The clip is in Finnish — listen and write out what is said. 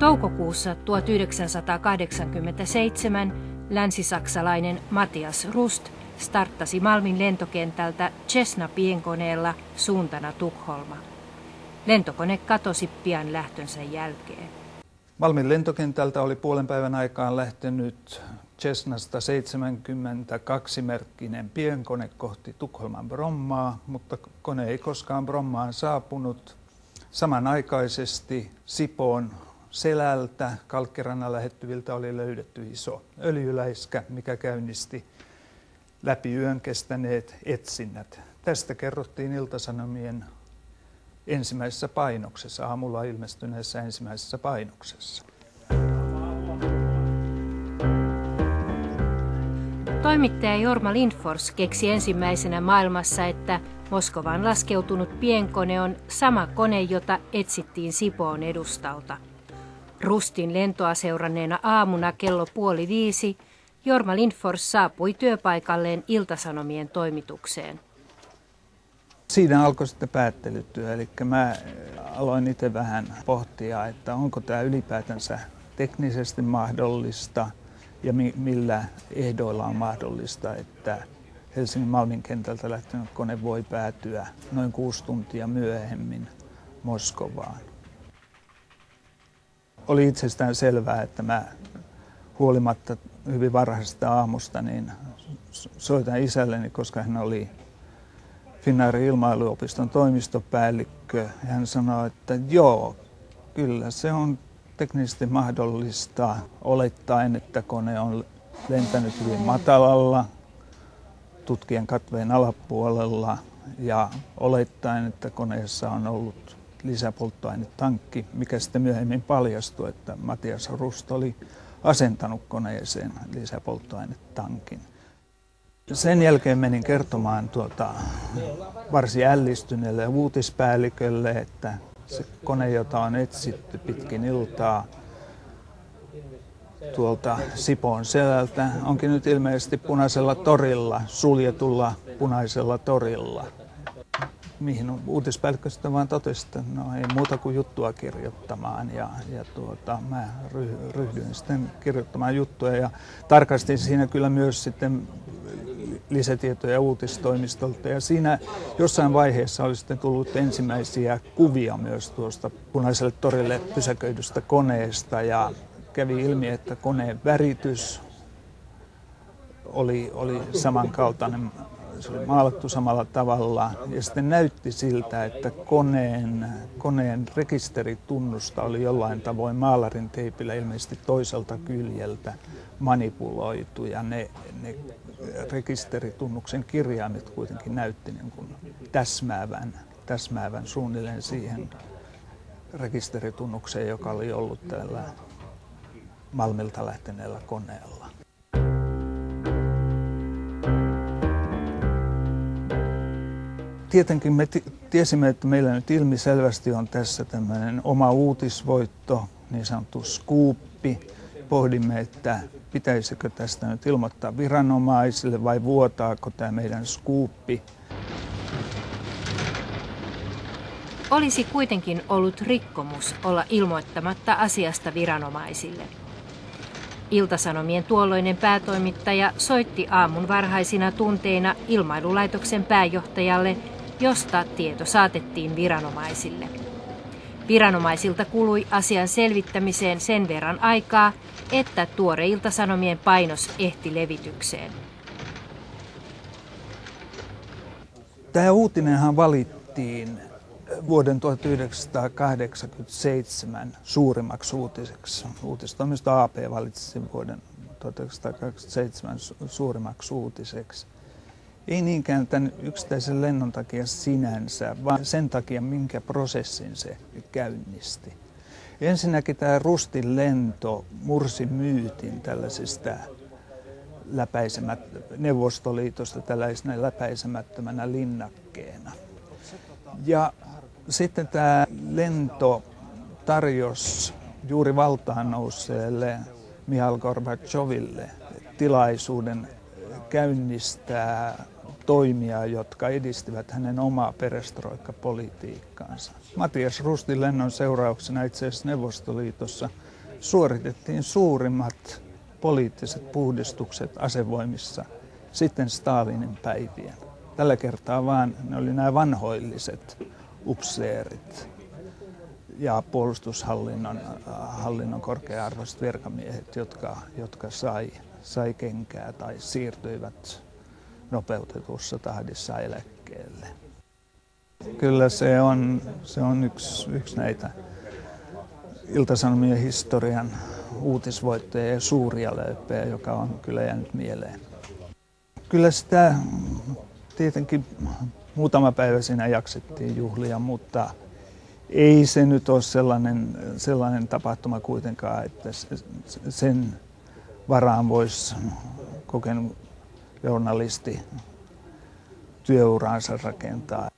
Toukokuussa 1987 länsisaksalainen Matias Rust starttasi Malmin lentokentältä Cessna pienkoneella suuntana Tukholma. Lentokone katosi pian lähtönsä jälkeen. Malmin lentokentältä oli puolen päivän aikaan lähtenyt Cessnasta 72-merkkinen pienkone kohti Tukholman Brommaa, mutta kone ei koskaan Brommaan saapunut. Samanaikaisesti Sipoon selältä Kalkkirannan lähettyviltä oli löydetty iso öljyläiskä, mikä käynnisti läpi yön kestäneet etsinnät. Tästä kerrottiin Iltasanomien ensimmäisessä painoksessa, aamulla ilmestyneessä ensimmäisessä painoksessa. Toimittaja Jorma Lindfors keksi ensimmäisenä maailmassa, että Moskovaan laskeutunut pienkone on sama kone, jota etsittiin Sipoon edustalta. Rustin lentoa seuranneena aamuna kello puoli viisi Jorma Lindfors saapui työpaikalleen Iltasanomien toimitukseen. Siinä alkoi sitten päättelytyö, eli mä aloin itse vähän pohtia, että onko tämä ylipäätänsä teknisesti mahdollista ja mi- millä ehdoilla on mahdollista, että Helsingin Malmin kentältä lähtenyt kone voi päätyä noin kuusi tuntia myöhemmin Moskovaan. Oli itsestään selvää, että mä huolimatta hyvin varhaisesta aamusta, niin soitan isälleni, koska hän oli Finnairin ilmailuopiston toimistopäällikkö. Hän sanoi, että joo, kyllä se on teknisesti mahdollista olettaen, että kone on lentänyt hyvin matalalla, tutkien katveen alapuolella ja olettaen, että koneessa on ollut lisäpolttoainetankki, mikä sitten myöhemmin paljastui, että Matias Rust oli asentanut koneeseen lisäpolttoainetankin. Sen jälkeen menin kertomaan tuota, varsin ällistyneelle uutispäällikölle, että se kone, jota on etsitty pitkin iltaa tuolta Sipoon selältä, onkin nyt ilmeisesti punaisella torilla, suljetulla punaisella torilla mihin uutispäällikkö sitten vaan totesi, että no ei muuta kuin juttua kirjoittamaan. Ja, ja tuota, mä ryhdyin sitten kirjoittamaan juttuja ja tarkastin siinä kyllä myös sitten lisätietoja uutistoimistolta. Ja siinä jossain vaiheessa oli sitten tullut ensimmäisiä kuvia myös tuosta punaiselle torille pysäköidystä koneesta ja kävi ilmi, että koneen väritys oli, oli samankaltainen se oli maalattu samalla tavalla ja sitten näytti siltä, että koneen, koneen rekisteritunnusta oli jollain tavoin maalarin teipillä ilmeisesti toiselta kyljeltä manipuloitu ja ne, ne rekisteritunnuksen kirjaimet kuitenkin näytti niin kuin täsmäävän, täsmäävän suunnilleen siihen rekisteritunnukseen, joka oli ollut tällä Malmilta lähteneellä koneella. Tietenkin me tiesimme, että meillä nyt ilmiselvästi on tässä tämmöinen oma uutisvoitto, niin sanottu skuuppi. Pohdimme, että pitäisikö tästä nyt ilmoittaa viranomaisille vai vuotaako tämä meidän skuuppi. Olisi kuitenkin ollut rikkomus olla ilmoittamatta asiasta viranomaisille. Iltasanomien tuolloinen päätoimittaja soitti aamun varhaisina tunteina ilmailulaitoksen pääjohtajalle josta tieto saatettiin viranomaisille. Viranomaisilta kului asian selvittämiseen sen verran aikaa, että tuore iltasanomien painos ehti levitykseen. Tämä uutinenhan valittiin vuoden 1987 suurimmaksi uutiseksi. Uutistoimisto AP valitsi vuoden 1987 suurimmaksi uutiseksi ei niinkään tämän yksittäisen lennon takia sinänsä, vaan sen takia, minkä prosessin se käynnisti. Ensinnäkin tämä Rustin lento mursi myytin tällaisista läpäisemät, Neuvostoliitosta tällaisena läpäisemättömänä linnakkeena. Ja sitten tämä lento tarjosi juuri valtaan nousseelle Mihail Gorbacheville tilaisuuden käynnistää toimia, jotka edistivät hänen omaa perestroikkapolitiikkaansa. Matias Rustin lennon seurauksena itse asiassa Neuvostoliitossa suoritettiin suurimmat poliittiset puhdistukset asevoimissa sitten Stalinin päivien. Tällä kertaa vaan ne oli nämä vanhoilliset upseerit ja puolustushallinnon hallinnon korkea-arvoiset virkamiehet, jotka, jotka sai, sai kenkää tai siirtyivät nopeutetussa tahdissa eläkkeelle. Kyllä se on, se on yksi, yksi näitä Iltasanomien historian uutisvoittoja ja suuria löyppejä, joka on kyllä jäänyt mieleen. Kyllä sitä tietenkin muutama päivä siinä jaksettiin juhlia, mutta ei se nyt ole sellainen, sellainen tapahtuma kuitenkaan, että sen varaan voisi kokenut journalisti työuraansa rakentaa.